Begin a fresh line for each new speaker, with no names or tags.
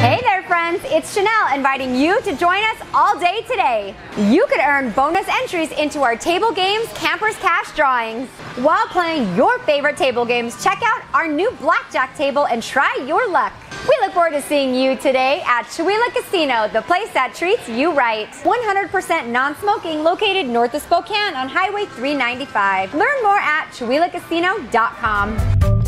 Hey there, friends, it's Chanel inviting you to join us all day today. You could earn bonus entries into our table games Campers Cash drawings. While playing your favorite table games, check out our new blackjack table and try your luck. We look forward to seeing you today at Chewelah Casino, the place that treats you right. 100% non-smoking located north of Spokane on Highway 395. Learn more at chewelahcasino.com.